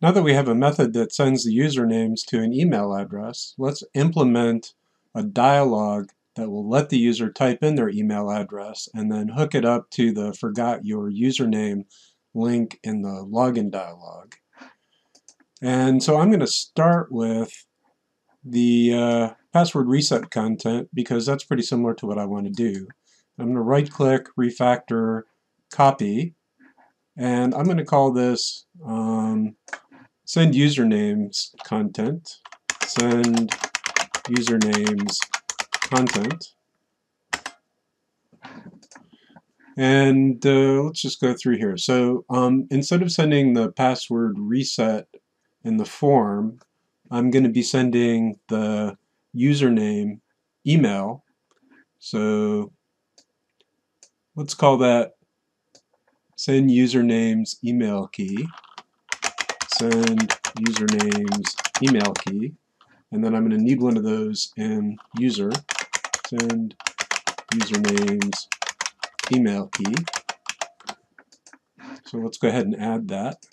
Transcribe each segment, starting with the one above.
Now that we have a method that sends the usernames to an email address, let's implement a dialog that will let the user type in their email address and then hook it up to the forgot your username link in the login dialog. And so I'm going to start with the uh, password reset content because that's pretty similar to what I want to do. I'm going to right click, refactor, copy, and I'm going to call this um, send usernames content, send usernames content. And uh, let's just go through here. So um, instead of sending the password reset in the form, I'm going to be sending the username email. So let's call that send usernames email key send usernames email key, and then I'm going to need one of those in user, send usernames email key. So let's go ahead and add that.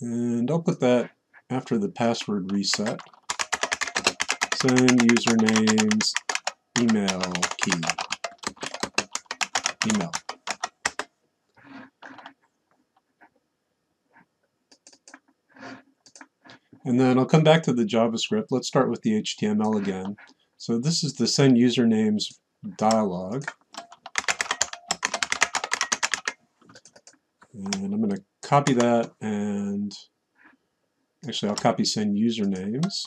And I'll put that after the password reset. Send usernames email key. Email. And then I'll come back to the JavaScript. Let's start with the HTML again. So this is the send usernames dialog. And I'm going to copy that and actually I'll copy send usernames.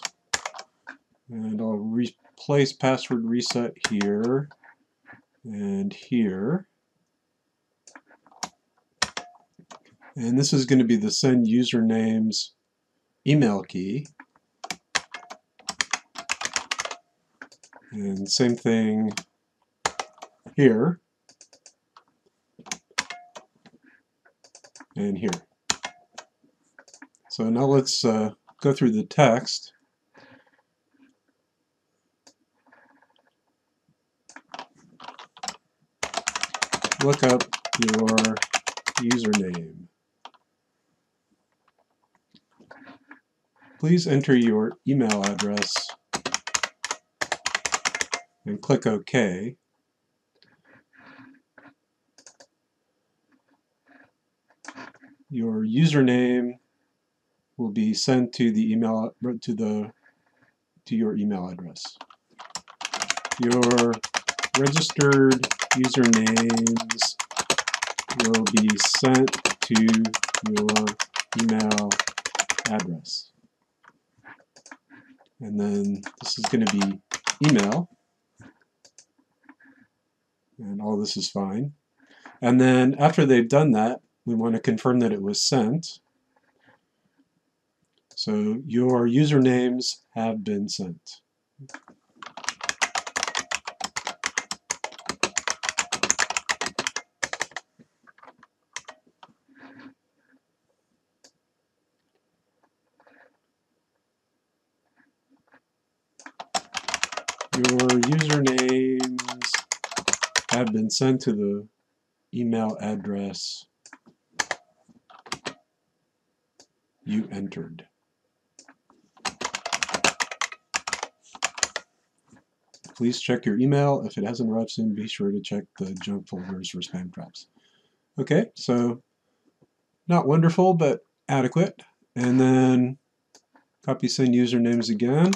And I'll replace password reset here and here. And this is going to be the send usernames email key. And same thing here and here. So now let's uh, go through the text. Look up your username. Please enter your email address and click OK. Your username will be sent to the email to the to your email address. Your registered usernames will be sent to your email address and then this is going to be email. And all this is fine. And then after they've done that we want to confirm that it was sent. So your usernames have been sent Your usernames have been sent to the email address you entered. Please check your email. If it hasn't arrived soon, be sure to check the junk folders for spam traps. Okay, so not wonderful, but adequate. And then copy send usernames again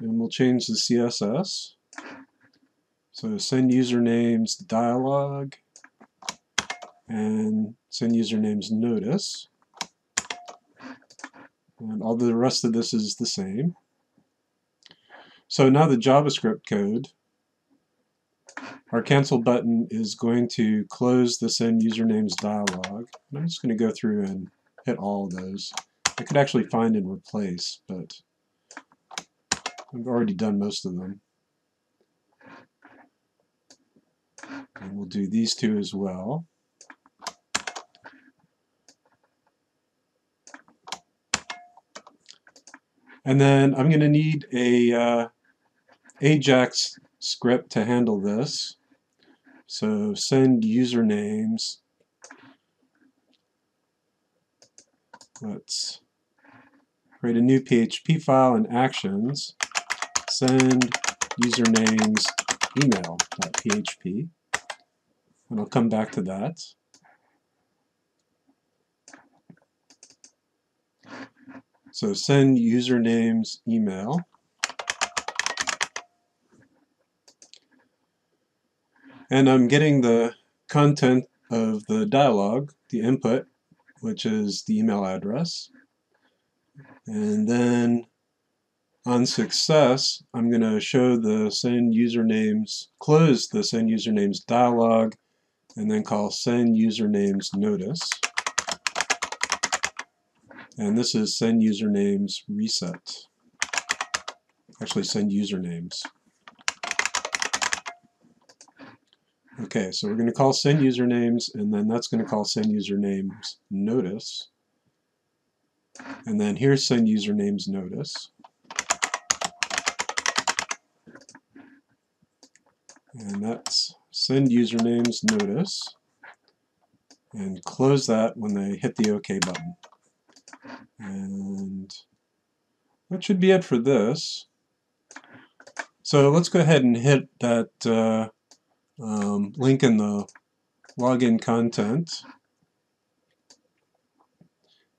and we'll change the CSS. So send usernames dialog and send usernames notice. And all the rest of this is the same. So now the JavaScript code, our cancel button is going to close the send usernames dialog. I'm just going to go through and hit all of those. I could actually find and replace, but I've already done most of them. And we'll do these two as well. And then I'm going to need a uh, Ajax script to handle this. So send usernames. Let's create a new PHP file in actions send usernames email.php, and I'll come back to that. So send usernames email. And I'm getting the content of the dialog, the input, which is the email address. And then on success, I'm going to show the send usernames, close the send usernames dialog, and then call send usernames notice. And this is send usernames reset. Actually, send usernames. Okay, so we're going to call send usernames, and then that's going to call send usernames notice. And then here's send usernames notice. And that's send usernames notice. And close that when they hit the OK button. And that should be it for this. So let's go ahead and hit that uh, um, link in the login content.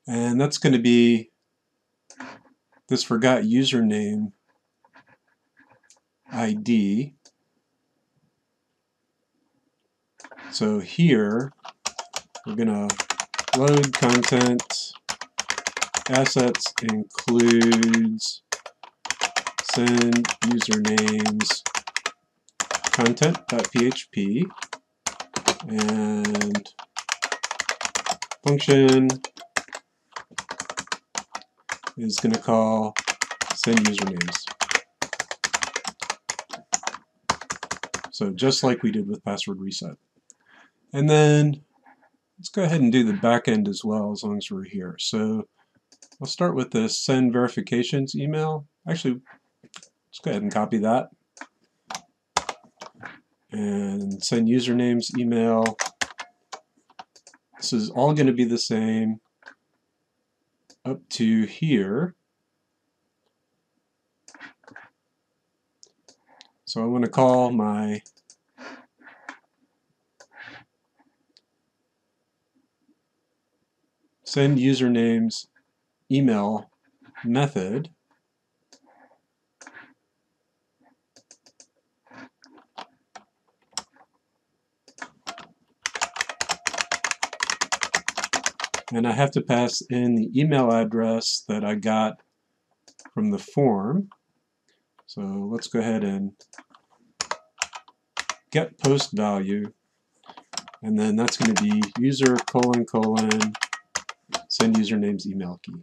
And that's going to be this forgot username ID. So here, we're going to load content assets includes send usernames content.php and function is going to call send usernames. So just like we did with password reset. And then let's go ahead and do the back end as well as long as we're here. So I'll start with the send verifications email. Actually, let's go ahead and copy that. And send usernames email. This is all going to be the same up to here. So I want to call my send usernames email method and I have to pass in the email address that I got from the form. So let's go ahead and get post value and then that's going to be user colon colon send username's email key.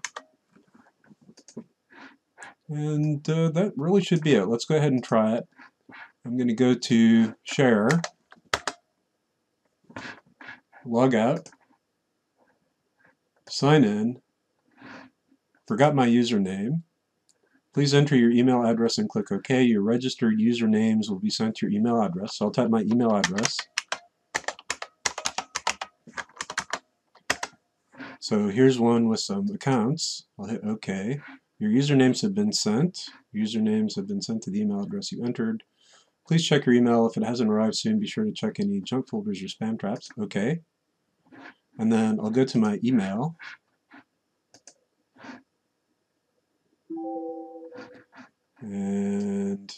And uh, that really should be it. Let's go ahead and try it. I'm going to go to share, log out, sign in, forgot my username. Please enter your email address and click OK. Your registered usernames will be sent to your email address. So I'll type my email address. So here's one with some accounts. I'll hit OK. Your usernames have been sent. Usernames have been sent to the email address you entered. Please check your email. If it hasn't arrived soon, be sure to check any junk folders or spam traps. OK. And then I'll go to my email. And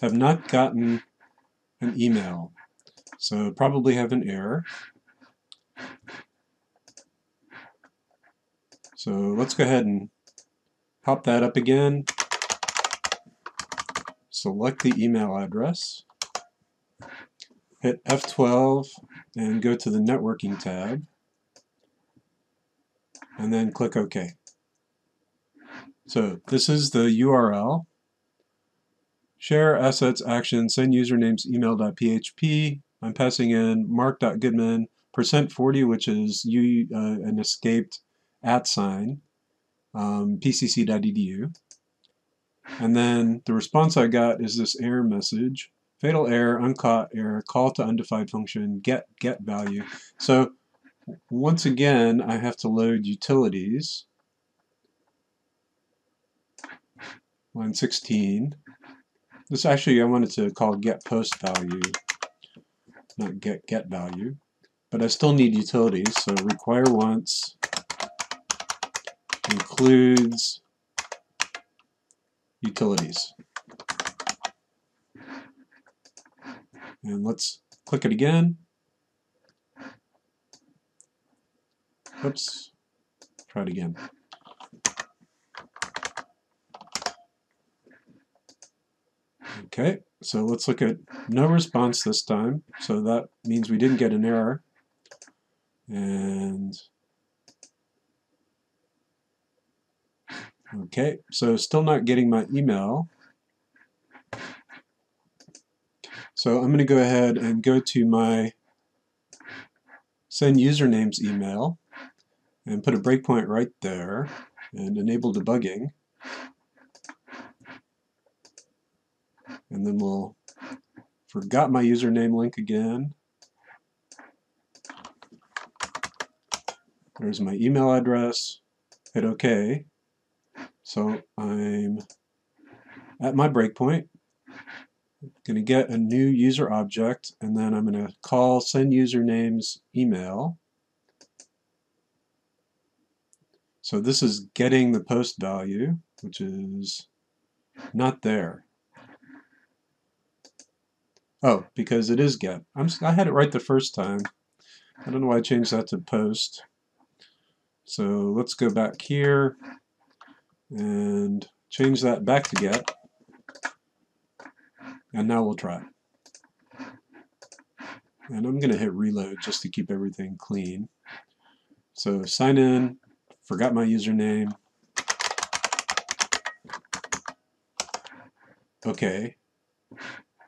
have not gotten an email. So probably have an error. So let's go ahead and pop that up again. Select the email address. Hit F12 and go to the networking tab. And then click OK. So this is the URL. Share assets action send usernames email.php. I'm passing in marc.goodman percent 40, which is you uh, an escaped at sign um, pcc.edu. And then the response I got is this error message, fatal error, uncaught error, call to undefined function, get get value. So once again, I have to load utilities, line 16. This actually I wanted to call get post value, not get get value, but I still need utilities. So require once, includes utilities. And let's click it again. Oops, try it again. Okay, so let's look at no response this time. So that means we didn't get an error. And okay, so still not getting my email. So I'm going to go ahead and go to my send usernames email and put a breakpoint right there and enable debugging. And then we'll forgot my username link again. There's my email address. Hit OK. So I'm at my breakpoint. I'm Going to get a new user object, and then I'm going to call send usernames email. So this is getting the post value, which is not there. Oh, because it is get. I'm, I had it right the first time. I don't know why I changed that to post. So let's go back here and change that back to get. And now we'll try. And I'm going to hit reload just to keep everything clean. So sign in, forgot my username. Okay.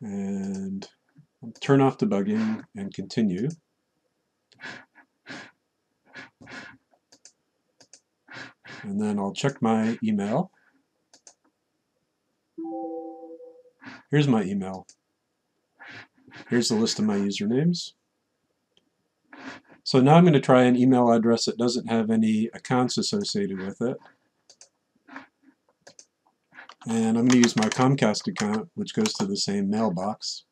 And turn off debugging and continue. And then I'll check my email. Here's my email. Here's the list of my usernames. So now I'm going to try an email address that doesn't have any accounts associated with it. And I'm going to use my Comcast account, which goes to the same mailbox.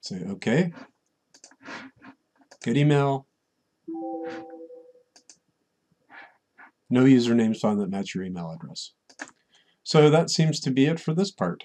Say OK. Get email. No usernames found that match your email address. So that seems to be it for this part.